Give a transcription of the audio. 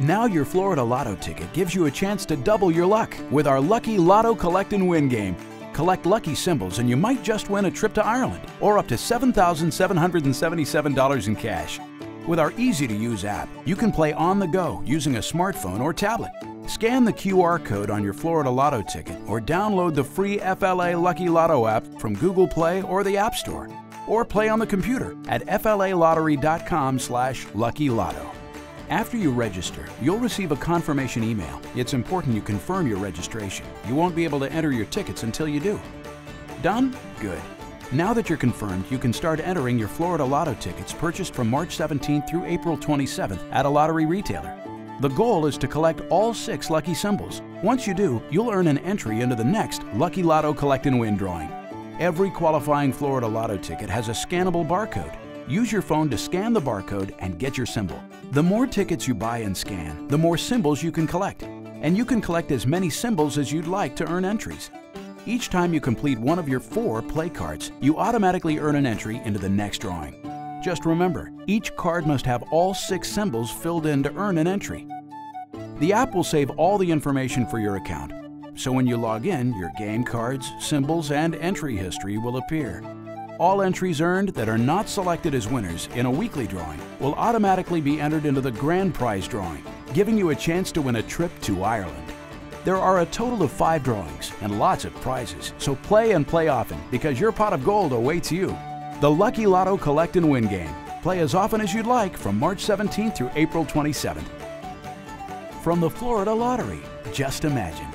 Now your Florida Lotto ticket gives you a chance to double your luck with our Lucky Lotto Collect and Win game. Collect lucky symbols and you might just win a trip to Ireland or up to $7,777 in cash. With our easy to use app, you can play on the go using a smartphone or tablet. Scan the QR code on your Florida Lotto ticket or download the free FLA Lucky Lotto app from Google Play or the App Store. Or play on the computer at flalottery.com slash lucky lotto. After you register, you'll receive a confirmation email. It's important you confirm your registration. You won't be able to enter your tickets until you do. Done? Good. Now that you're confirmed, you can start entering your Florida Lotto tickets purchased from March 17th through April 27th at a lottery retailer. The goal is to collect all six lucky symbols. Once you do, you'll earn an entry into the next Lucky Lotto Collect and Win drawing. Every qualifying Florida Lotto ticket has a scannable barcode. Use your phone to scan the barcode and get your symbol. The more tickets you buy and scan, the more symbols you can collect. And you can collect as many symbols as you'd like to earn entries. Each time you complete one of your four play cards, you automatically earn an entry into the next drawing. Just remember, each card must have all six symbols filled in to earn an entry. The app will save all the information for your account, so when you log in, your game cards, symbols, and entry history will appear. All entries earned that are not selected as winners in a weekly drawing will automatically be entered into the grand prize drawing, giving you a chance to win a trip to Ireland. There are a total of five drawings and lots of prizes, so play and play often because your pot of gold awaits you. The Lucky Lotto Collect and Win game. Play as often as you'd like from March 17th through April 27th. From the Florida Lottery, just imagine